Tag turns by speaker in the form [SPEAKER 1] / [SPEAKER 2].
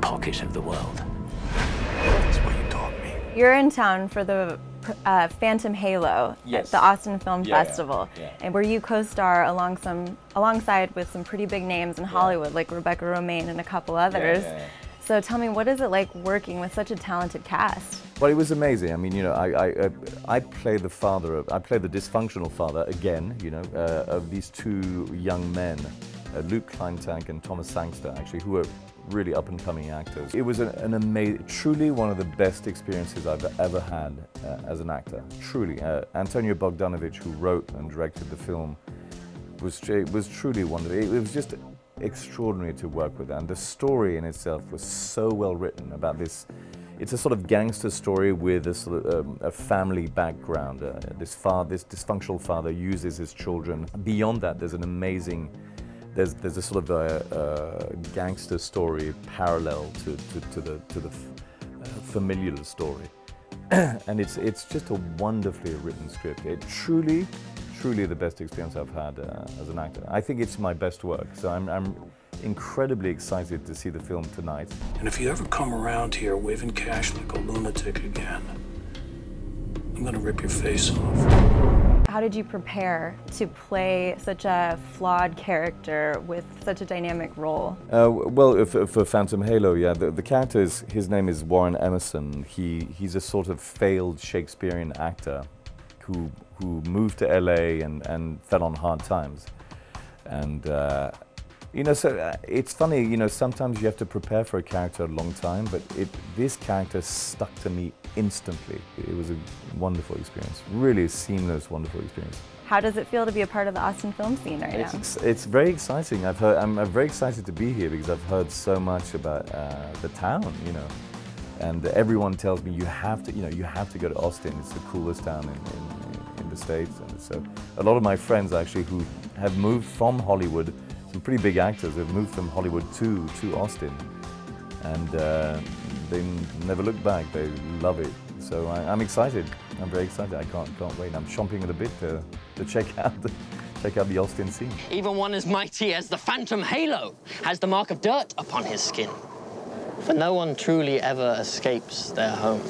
[SPEAKER 1] pocket of the world. That's what you taught me.
[SPEAKER 2] You're in town for the uh, Phantom Halo
[SPEAKER 3] Yes.
[SPEAKER 2] at the Austin Film
[SPEAKER 3] Yeah, yeah,
[SPEAKER 2] Festival,
[SPEAKER 3] yeah.
[SPEAKER 2] and where you co-star along some, alongside with some pretty big names in Hollywood, like Rebecca Romaine and a couple others.
[SPEAKER 3] yeah, yeah.
[SPEAKER 2] So tell me, what is it like working with such a talented cast?
[SPEAKER 3] Well, it was amazing. I mean, you know, I, I, I, I play the father of, I play the dysfunctional father again, you know, uh, of these two young men, uh, Luke Kleintank and Thomas Sangster, actually, who are really up and coming actors. It was an, an amazing, truly one of the best experiences I've ever had uh, as an actor. Truly. Uh, Antonio Bogdanovich, who wrote and directed the film, was, was truly wonderful. It was just extraordinary to work with, and the story in itself was so well written about this. It's a sort of gangster story with a, sort of, um, a family background. Uh, this father, this dysfunctional father, uses his children. Beyond that, there's an amazing. There's, there's a sort of a, a gangster story parallel to, to, to the, to the uh, familial story and it's it's just a wonderfully written script. It truly, truly the best experience I've had uh, as an actor. I think it's my best work. So I'm, I'm incredibly excited to see the film tonight.
[SPEAKER 4] And if you ever come around here waving cash like a lunatic again, I'm gonna rip your face off.
[SPEAKER 2] How did you prepare to play such a flawed character with such a dynamic role?
[SPEAKER 3] Uh, well, for, for Phantom Halo, yeah, the, the character is his name is Warren Emerson. He he's a sort of failed Shakespearean actor who who moved to LA and, and fell on hard times, and. Uh, you know, so uh, it's funny. You know, sometimes you have to prepare for a character a long time, but it, this character stuck to me instantly. It was a wonderful experience, really seamless, wonderful experience.
[SPEAKER 2] How does it feel to be a part of the Austin film scene right
[SPEAKER 3] It's,
[SPEAKER 2] now?
[SPEAKER 3] ex- it's very exciting. I've heard, I'm, I'm very excited to be here because I've heard so much about uh, the town, you know. And everyone tells me you have to, you know, you have to go to Austin. It's the coolest town in, in, in the States. And so a lot of my friends actually who have moved from Hollywood, some pretty big actors have moved from Hollywood to, to Austin. And uh, they never look back. They love it. So I, I'm excited. I'm very excited. I can't, can't wait. I'm chomping at the bit to, to check out the, check out the Austin scene.
[SPEAKER 5] Even one as mighty as the Phantom Halo has the mark of dirt upon his skin. For no one truly ever escapes their home.